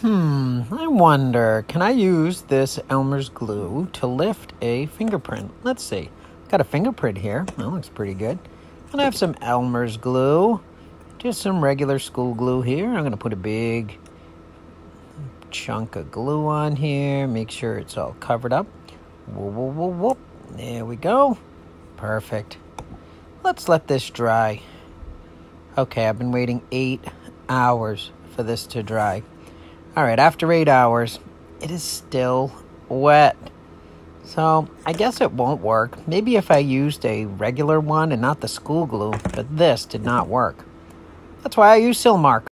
Hmm, I wonder, can I use this Elmer's glue to lift a fingerprint? Let's see. Got a fingerprint here. That looks pretty good. And I have some Elmer's glue. Just some regular school glue here. I'm going to put a big chunk of glue on here. Make sure it's all covered up. Whoop, whoop, whoop, whoop. There we go. Perfect. Let's let this dry. Okay, I've been waiting eight hours for this to dry. All right, after eight hours, it is still wet. So I guess it won't work. Maybe if I used a regular one and not the school glue, but this did not work. That's why I use Silmark.